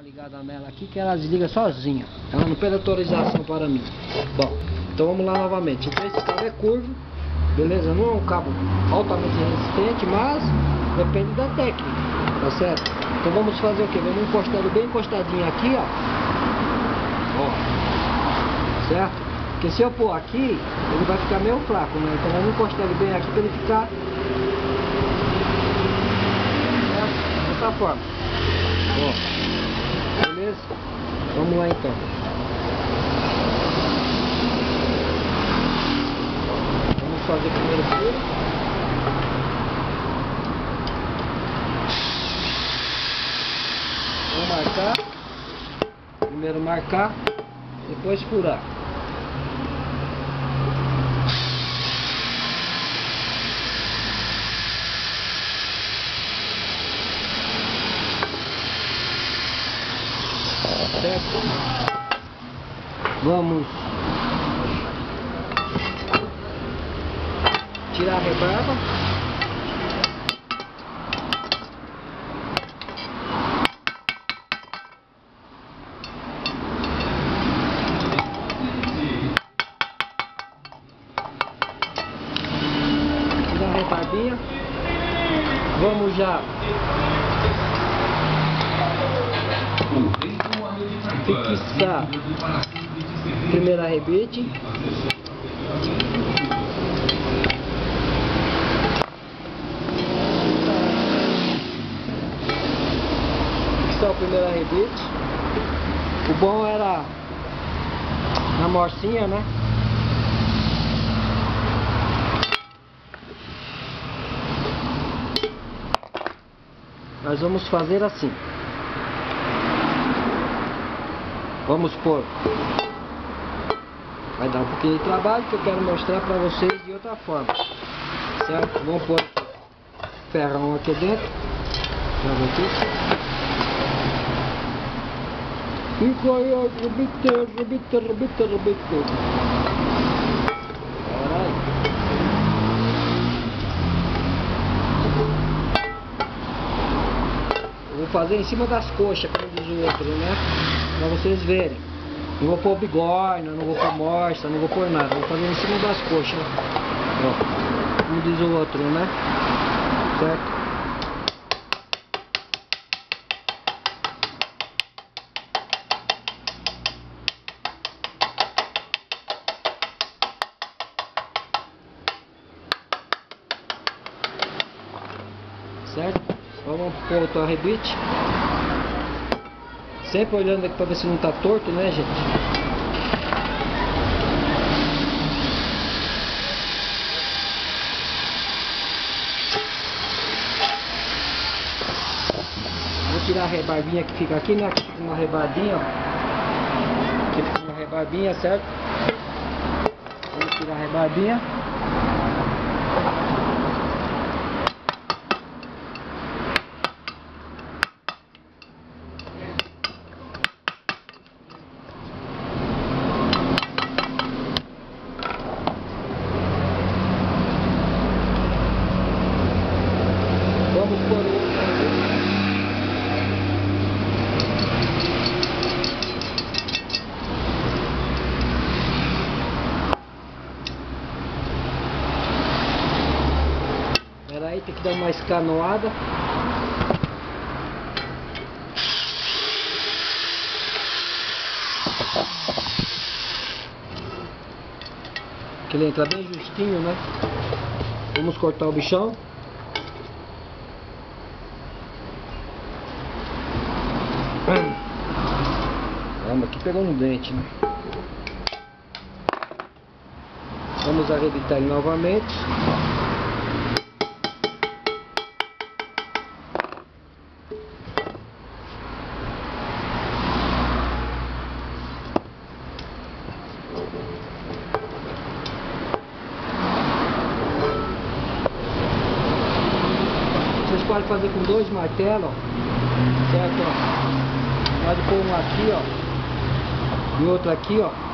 uma ligada nela aqui que ela desliga sozinha. Ela não pede autorização para mim. Bom, então vamos lá novamente. Então esse cabo é curvo, beleza? Não é um cabo altamente resistente, mas depende da técnica, tá certo? Então vamos fazer o que? Vamos encostar bem encostadinho aqui, ó. Ó. Certo? Porque se eu pôr aqui, ele vai ficar meio fraco, né? Então vamos encostar ele bem aqui para ele ficar dessa forma. Ó. Beleza? Vamos lá então. Vamos fazer primeiro furo. Vamos marcar. Primeiro marcar, depois furar. Vamos tirar a rebarba. Tirar a rebarbinha. Vamos já fixar primeiro arrebite. Fixar o primeiro arrebite. O bom era na morcinha né? Nós vamos fazer assim Vamos por Vai dar um pouquinho de trabalho que eu quero mostrar para vocês de outra forma. Certo? Vamos pôr ferrão aqui dentro. Vou aqui. E vai, rebite, rebite, rebite, rebite. Fazer em cima das coxas, como diz o outro, né? Pra vocês verem. Não vou pôr bigorna, não vou pôr morsa, não vou pôr nada. Vou fazer em cima das coxas. Ó. Como diz o outro, né? Certo? Pôr o arrebite. Sempre olhando aqui para ver se não está torto, né, gente? Vou tirar a rebarbinha que fica aqui, né? Fica uma rebarbinha, ó. Aqui fica uma rebarbinha, certo? Vamos tirar a rebarbinha. Aí tem que ele entra bem justinho, né? Vamos cortar o bichão. Caramba, aqui pegou um dente, né? Vamos arrebitar ele novamente. Pode fazer com dois martelos, ó, certo? Ó. Pode pôr um aqui, ó, e outro aqui, ó.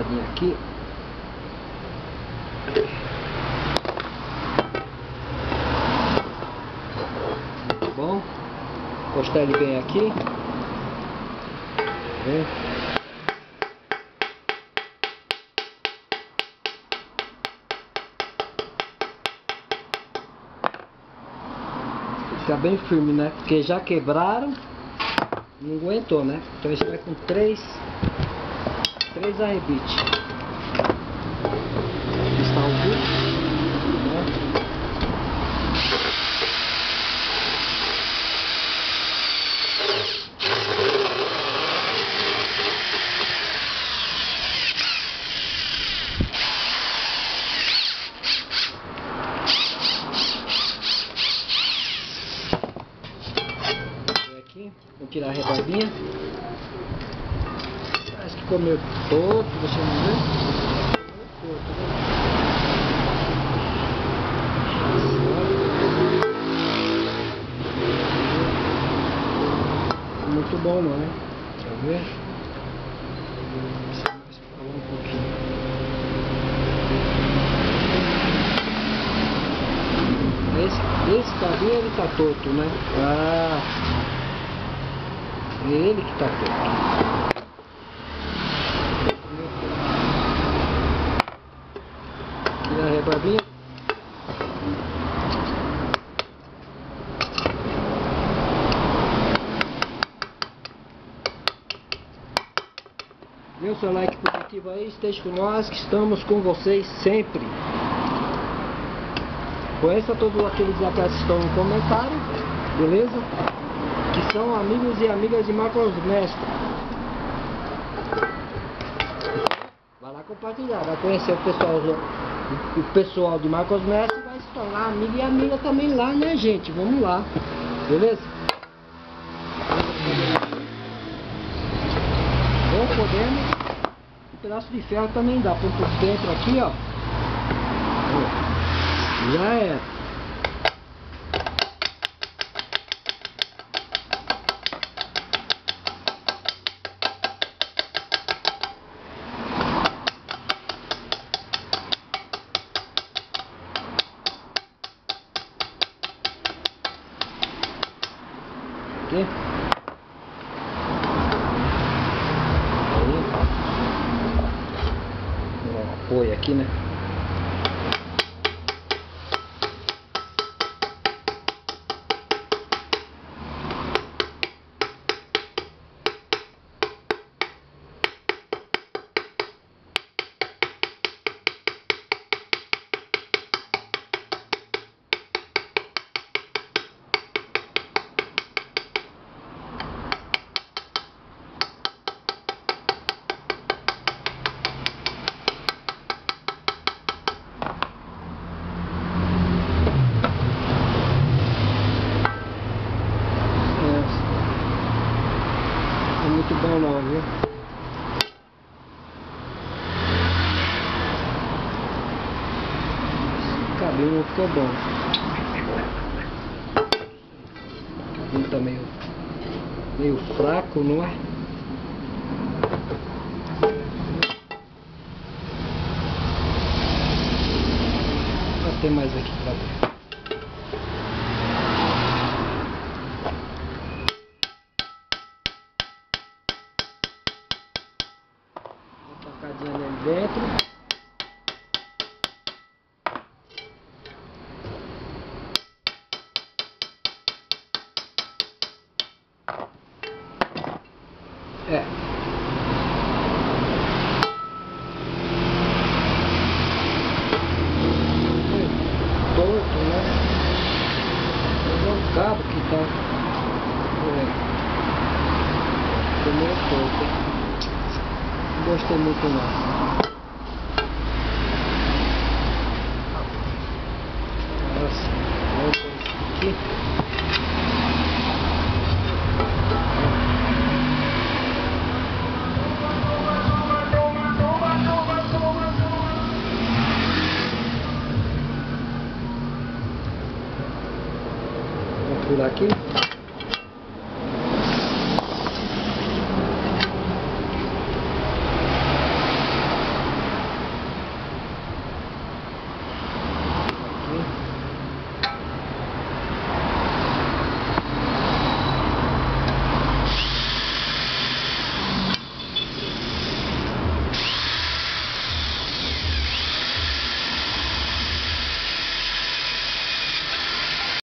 Aqui. Muito bom. Encostar ele bem aqui. Vem. Fica bem firme, né? Porque já quebraram, não aguentou, né? Então gente vai com três, três arrebites. Está o vídeo, né? Vou tirar a rebarbinha. Ficou meio torto, deixa eu ver. Torto, né? Muito bom não, ver? Deixa eu lá um pouquinho. Esse, esse cabinho ele tá torto, né? Ah, é ele que tá torto. Tira a rebarbinha. Dê o seu like positivo aí, esteja com nós, que estamos com vocês sempre. Conheça todos aqueles atletas que estão no comentário, beleza? Que são amigos e amigas de Marcos Mestre. Vai lá compartilhar, vai conhecer o pessoal, o pessoal de Marcos Mestre, vai se tornar amigo e amiga também lá, né gente? Vamos lá, beleza? Vou podendo. Um pedaço de ferro também dá, põe por dentro aqui, ó. Já era. Aqui. Aí. Ó, apoio aqui, né? Muito bom não, viu? Cabelo não ficou bom. Cabelo tá meio, meio fraco, não é? Ter mais aqui pra ver. Que tá. É. Torto. hein? Não gostei muito não. Pular aqui.